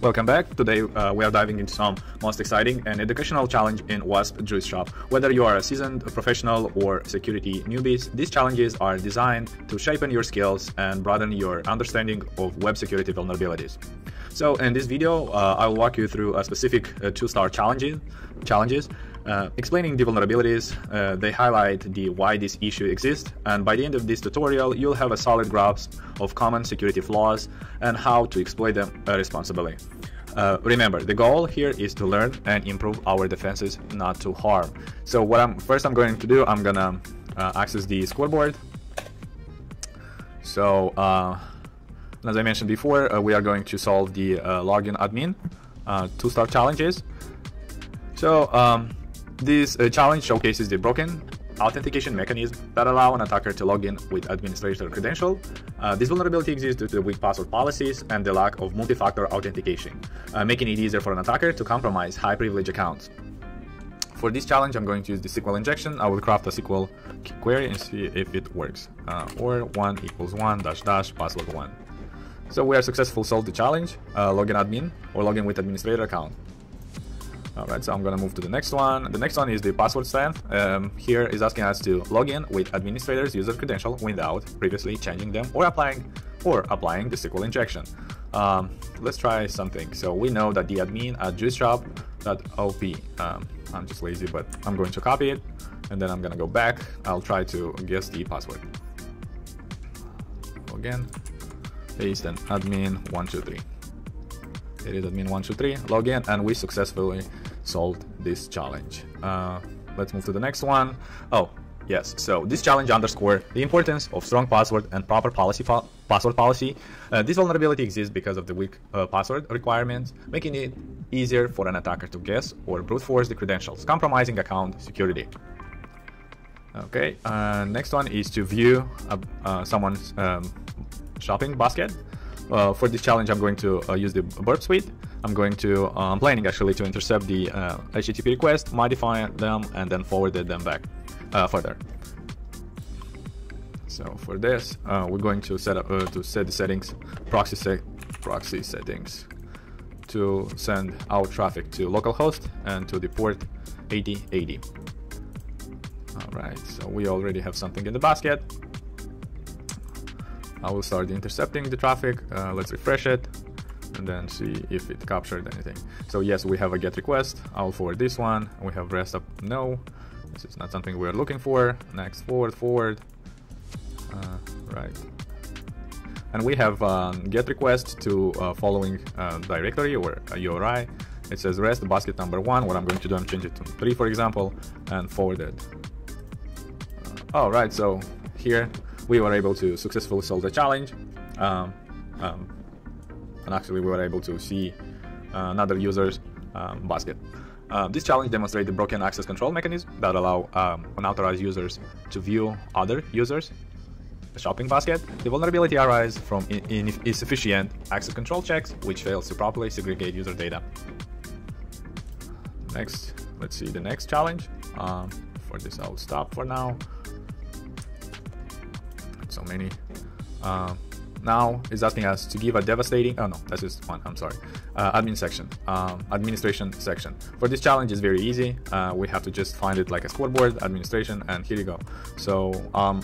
Welcome back. Today uh, we are diving into some most exciting and educational challenge in WASP Juice Shop. Whether you are a seasoned professional or security newbies, these challenges are designed to sharpen your skills and broaden your understanding of web security vulnerabilities. So in this video, uh, I will walk you through a specific uh, two-star challenges, challenges uh, explaining the vulnerabilities, uh, they highlight the why this issue exists, and by the end of this tutorial, you'll have a solid grasp of common security flaws and how to exploit them uh, responsibly. Uh, remember, the goal here is to learn and improve our defenses, not to harm. So what I'm first I'm going to do, I'm gonna uh, access the scoreboard. So as I mentioned before, we are going to solve the login admin two-star challenges. So um, this uh, challenge showcases the broken authentication mechanism that allow an attacker to log in with administrator credential. Uh, this vulnerability exists due to the weak password policies and the lack of multi-factor authentication, uh, making it easier for an attacker to compromise high-privilege accounts. For this challenge, I'm going to use the SQL injection. I will craft a SQL query and see if it works. Uh, or 1 equals 1 dash dash password 1. So we are successful solved the challenge, uh, login admin or login with administrator account. Alright, so I'm gonna move to the next one. The next one is the password strength. Um, here is asking us to log in with administrator's user credential without previously changing them or applying or applying the SQL injection. Um, let's try something. So we know that the admin at juiceshop.op. Um, I'm just lazy, but I'm going to copy it and then I'm gonna go back. I'll try to guess the password. Again, paste and admin123. It is admin123, login, and we successfully solved this challenge. Uh, let's move to the next one. Oh, yes. So this challenge underscore the importance of strong password and proper policy password policy. Uh, this vulnerability exists because of the weak uh, password requirements, making it easier for an attacker to guess or brute force the credentials, compromising account security. Okay, uh, next one is to view uh, someone's um, shopping basket. Uh, for this challenge, I'm going to uh, use the burp suite. I'm going to, uh, I'm planning actually to intercept the HTTP uh, request, modify them, and then forward them back uh, further. So for this, uh, we're going to set up to set the settings, proxy proxy settings, to send out traffic to localhost and to the port 8080. All right, so we already have something in the basket. I will start intercepting the traffic. Uh, let's refresh it and then see if it captured anything. So yes, we have a get request. I'll forward this one. We have rest up no. This is not something we're looking for. Next, forward, forward. Uh, right. And we have um, get request to uh, following uh, directory or URI. It says rest basket number one. What I'm going to do, I'm change it to three, for example, and forward it. Uh, all right, so here we were able to successfully solve the challenge. Um, um, and actually we were able to see uh, another user's um, basket. Uh, this challenge demonstrates the broken access control mechanism that allow um, unauthorized users to view other users' shopping basket. The vulnerability arises from insufficient access control checks, which fails to properly segregate user data. Next, let's see the next challenge. Um, for this, I'll stop for now so many. Uh, now is asking us to give a devastating, oh no, that's just one, I'm sorry, uh, admin section, um, administration section. For this challenge it's very easy. Uh, we have to just find it like a scoreboard, administration, and here you go. So um,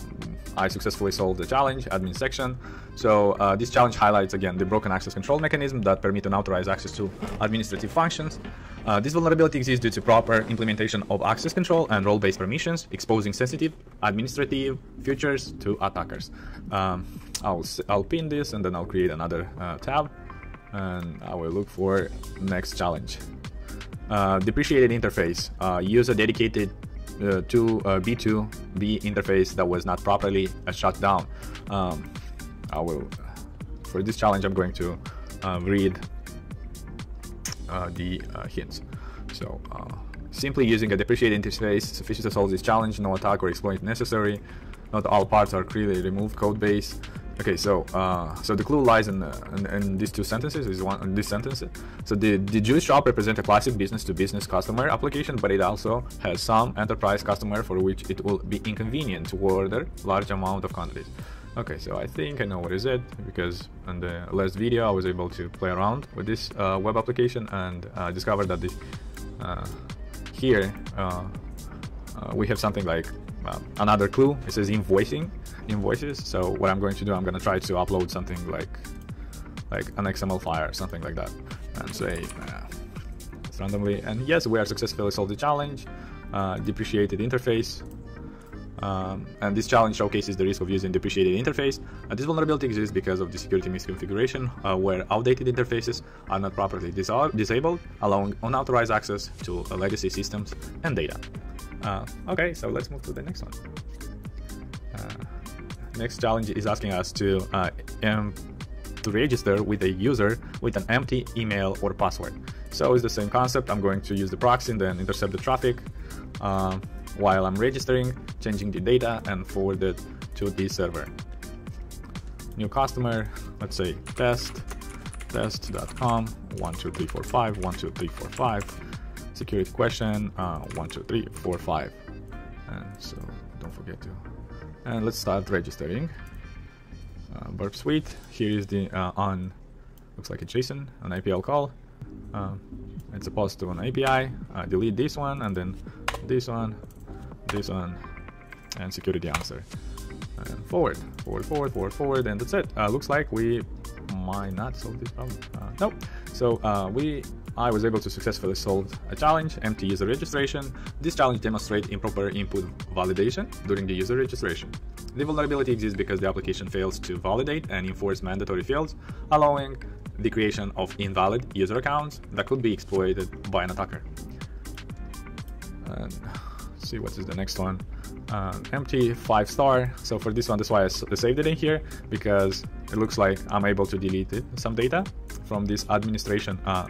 I successfully solved the challenge, admin section. So uh, this challenge highlights again the broken access control mechanism that permit an unauthorized access to administrative functions. Uh, this vulnerability exists due to proper implementation of access control and role-based permissions, exposing sensitive administrative features to attackers. Um, I'll, I'll pin this and then I'll create another uh, tab and I will look for next challenge. Uh, depreciated interface. Uh, use a dedicated uh, to B2B interface that was not properly uh, shut down. Um, I will, for this challenge, I'm going to uh, read uh, the hints. So simply using a depreciated interface sufficient to solve this challenge. No attack or exploit necessary. Not all parts are clearly removed. Code base Okay, so uh, so the clue lies in, in, in these two sentences. Is one in this sentence. So the the Juice shop represents a classic business-to-business customer application, but it also has some enterprise customer for which it will be inconvenient to order large amount of quantities. Okay, so I think I know what is it because in the last video I was able to play around with this uh, web application and uh, discovered that this, uh, here uh, uh, we have something like another clue. It says invoicing, invoices. So what I'm going to do, I'm going to try to upload something like like an XML file or something like that and say uh, randomly. And yes, we are successfully solved the challenge, depreciated interface, um, and this challenge showcases the risk of using depreciated interface. Uh, this vulnerability exists because of the security misconfiguration, uh, where outdated interfaces are not properly dis disabled, allowing unauthorized access to uh, legacy systems and data. Uh, okay, so let's move to the next one. Uh, next challenge is asking us to um, to register with a user with an empty email or password. So it's the same concept. I'm going to use the proxy and then intercept the traffic. Um, while I'm registering, changing the data and forward it to the server. New customer, let's say test, test.com, 12345, 12345, security question, uh, 12345. And so don't forget to. And let's start registering. Uh, Burp Suite, here is the uh, on, looks like a JSON, an APL call. Uh, it's supposed to an API, uh, delete this one and then this one, this one and security answer and forward forward forward forward forward and that's it uh, looks like we might not solve this problem uh, nope so uh, we I was able to successfully solve a challenge, empty user registration. This challenge demonstrates improper input validation during the user registration. The vulnerability exists because the application fails to validate and enforce mandatory fields, allowing the creation of invalid user accounts that could be exploited by an attacker. And see what is the next one. Uh, empty five star. So for this one, that's why I saved it in here because it looks like I'm able to delete it, some data from this administration uh,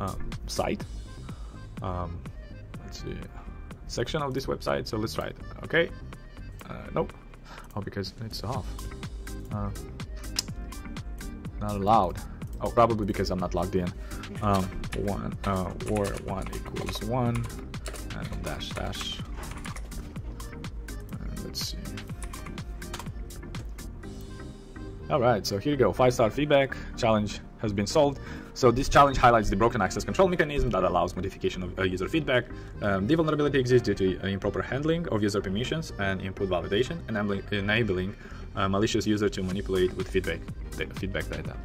uh, site. Um, let's see, section of this website. So let's try it. Okay. Uh, nope. Oh, because it's off. Uh, not allowed. Oh, probably because I'm not logged in. Um, one uh, or one equals one and dash dash. And let's see. All right, so here you go. Five star feedback challenge has been solved. So this challenge highlights the broken access control mechanism that allows modification of uh, user feedback. Um, the vulnerability exists due to improper handling of user permissions and input validation, enabling, enabling a malicious user to manipulate with feedback, feedback data.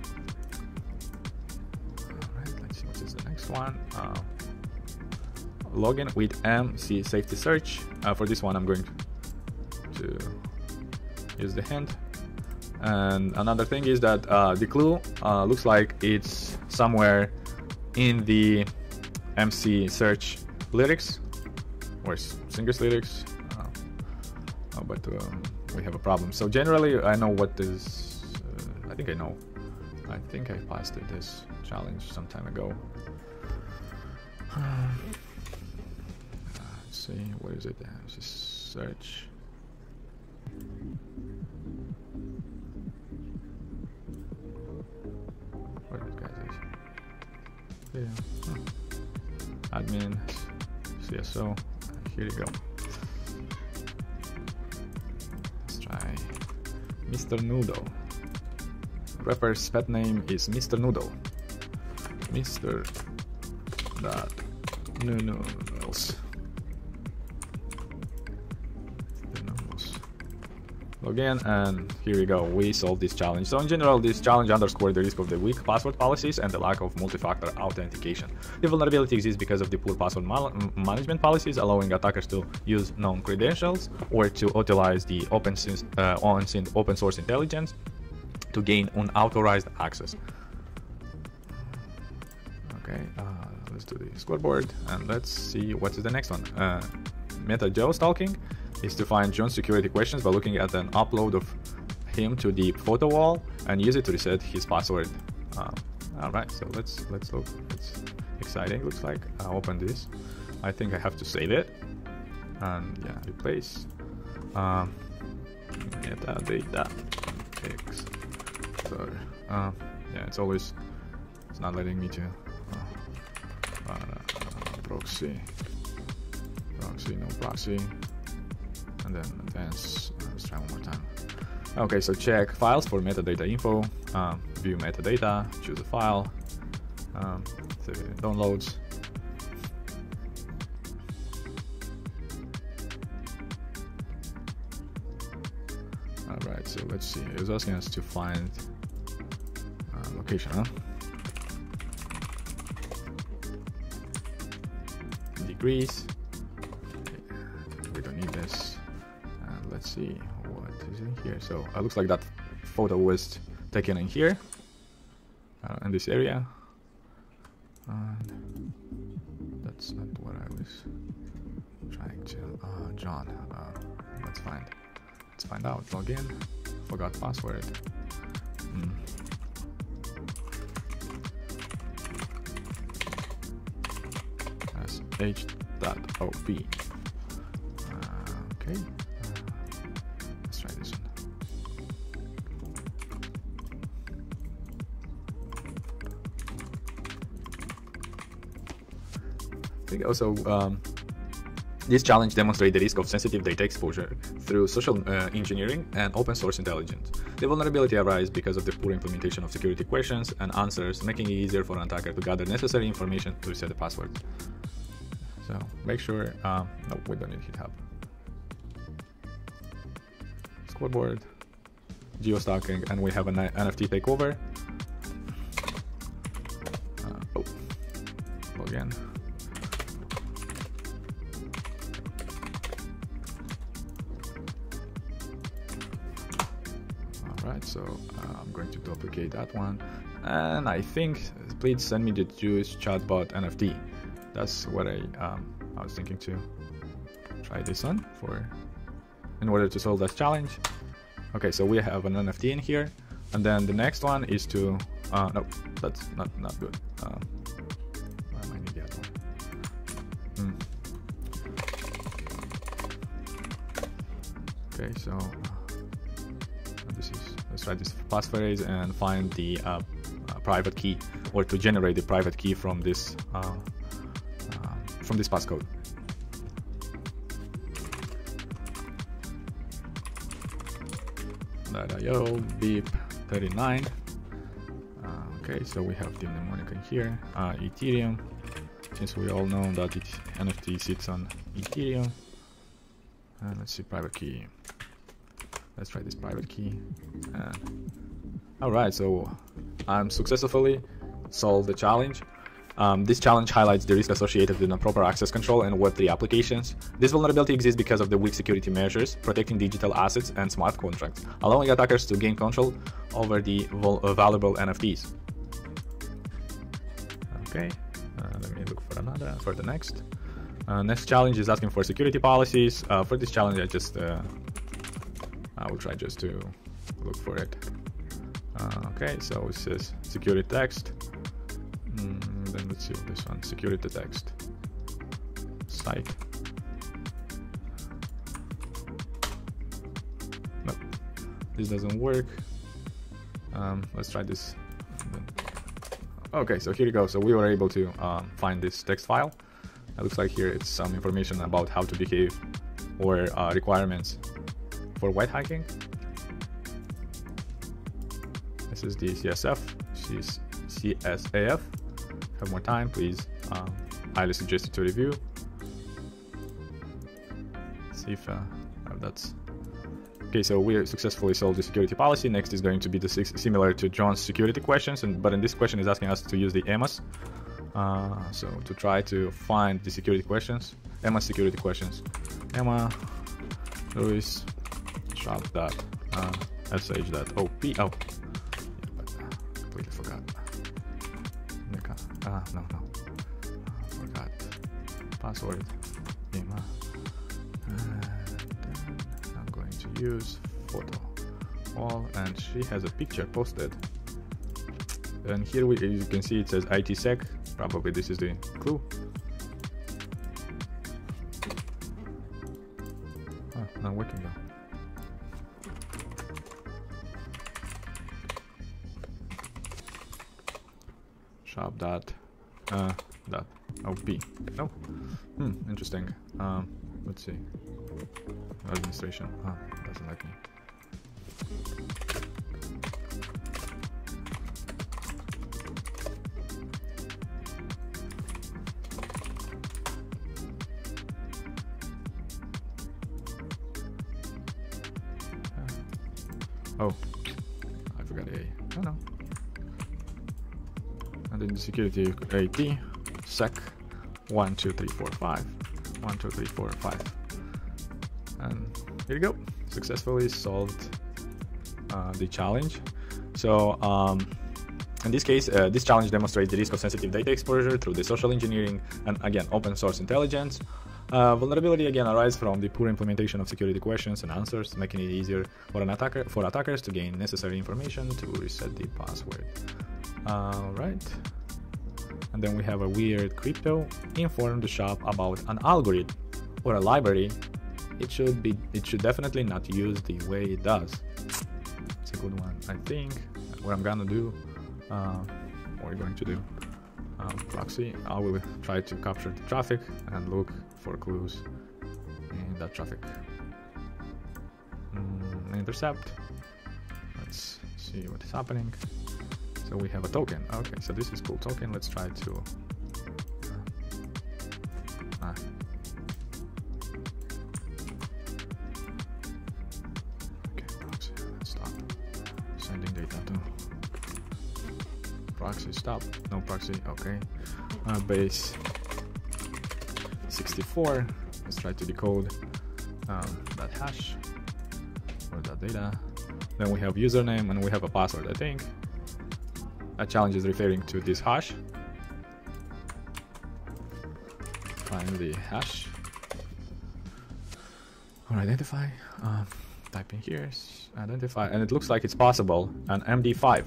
All right, let's see what is the next one. Uh, login with MC safety search. Uh, for this one, I'm going to use the hint. And another thing is that uh, the clue uh, looks like it's somewhere in the MC search lyrics or singers lyrics. Uh, oh, but um, we have a problem. So generally, I know what is. Uh, I think I know. I think I passed this challenge some time ago. Let's see, what is it? Let's just search. Yeah. Admin, CSO. Here you go. Let's try Mr. Noodle. Rapper's pet name is Mr. Noodle. Mr. Dot Again, and here we go, we solved this challenge. So in general, this challenge underscored the risk of the weak password policies and the lack of multi-factor authentication. The vulnerability exists because of the poor password management policies, allowing attackers to use known credentials or to utilize the open, uh, open source intelligence to gain unauthorized access. Okay, uh, let's do the scoreboard and let's see what is the next one. Uh, Meta Joe stalking is to find John's security questions by looking at an upload of him to the photo wall and use it to reset his password. Uh, all right, so let's let's look. It's exciting. Looks like I open this. I think I have to save it and yeah, replace. Um, metadata x. So uh, yeah, it's always it's not letting me to uh, uh, proxy proxy no proxy advanced let's try one more time. Okay, so check files for metadata info, um, view metadata, choose a file, um, downloads. Alright, so let's see. It was asking us to find uh, location, huh? Degrees. See what is in here. So it uh, looks like that photo was taken in here, uh, in this area. And that's not what I was trying to. Uh, John, uh, let's find. Let's find out. Login. Forgot password. Mm. H.op. Uh, okay. Also um, this challenge demonstrates the risk of sensitive data exposure through social uh, engineering and open source intelligence. The vulnerability arises because of the poor implementation of security questions and answers, making it easier for an attacker to gather necessary information to reset the password. So make sure, um, no, we don't need GitHub. Scoreboard, geostalking, and we have an NFT takeover. Uh, oh, login. Alright, so uh, I'm going to duplicate that one. And I think, please send me the Jewish chatbot NFT. That's what I um, I was thinking to try this one for in order to solve that challenge. Okay, so we have an NFT in here, and then the next one is to uh, no, that's not not good. Um, I need the other one. Hmm. Okay, so try this passphrase and find the uh, uh, private key or to generate the private key from this uh, uh from this passcode. .io beep 39 uh, okay so we have the mnemonic in here. Ethereum. Since we all know that it nft sits on ethereum. Let's see private key let's try this private key all right so i'm successfully solved the challenge um, this challenge highlights the risk associated with improper access control and Web3 applications. This vulnerability exists because of the weak security measures protecting digital assets and smart contracts, allowing attackers to gain control over the uh, valuable NFTs. Okay, uh, let me look for another for the next. Uh, next challenge is asking for security policies. Uh, for this challenge, I just uh, I will try just to look for it. Uh, okay, so it says security text. Mm, then let's see this one, security text. Site. Nope, this doesn't work. Um, let's try this. Okay, so here you go. So we were able to um, find this text file. It looks like here it's some information about how to behave or uh, requirements for white hacking. This is the CSF, she's CSAF. Have more time, please. Um, highly suggested to review. See if uh, that's Okay, so we successfully solved the security policy. Next is going to be the similar to John's security questions, and but in this question is asking us to use the EMAS. Uh, so to try to find the security questions, EMA security questions. EMA Lewis shop dot uh, sh dot op. Oh, yeah, uh, completely forgot. Ah, no, no. forgot password. EMA. I'm going to use photo wall, and she has a picture posted. And here we, as you can see, it says ITsec. Probably this is the clue. Oh, not working though. Shop dot uh, dot op. No, hmm, interesting. Um, let's see. administration. Oh, doesn't like me. Oh, I forgot A. Oh no. The security AD sec 1, 2, 3, 4, 5. 1, 2, 3, 4, 5. And here you go. Successfully solved uh, the challenge. So um, in this case, uh, this challenge demonstrates the risk of sensitive data exposure through the social engineering and again, open source intelligence. Uh, vulnerability again arises from the poor implementation of security questions and answers, making it easier for an attacker for attackers to gain necessary information to reset the password. All right. And then we have a weird crypto. Inform the shop about an algorithm or a library. It should be. It should definitely not use the way it does. It's a good one, I think. What I'm gonna do, uh, what we're going to do, um, proxy. I will try to capture the traffic and look for clues in that traffic. Mm, intercept. Let's see what is happening. So we have a token. Okay, so this is cool token. Let's try to. Ah. Proxy. Stop. No proxy. Okay. Uh, base 64. Let's try to decode um, that hash or that data. Then we have username and we have a password, I think. That challenge is referring to this hash. Find the hash. Or identify. Uh, type in here. Identify. And it looks like it's possible. An MD5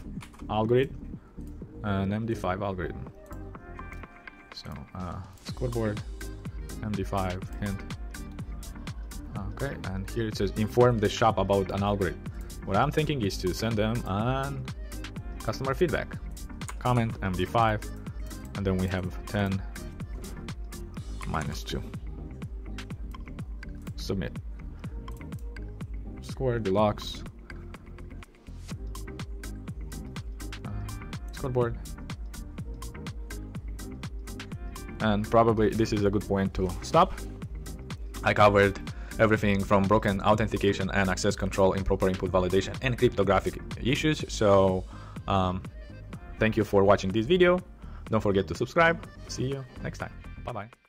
algorithm. An MD5 algorithm. So, uh, scoreboard. MD5 hint. Okay, and here it says inform the shop about an algorithm. What I'm thinking is to send them an customer feedback. Comment MD5, and then we have 10 minus 2. Submit. Square deluxe. And probably this is a good point to stop. I covered everything from broken authentication and access control, improper input validation, and cryptographic issues. So um, thank you for watching this video. Don't forget to subscribe. See you next time. Bye bye.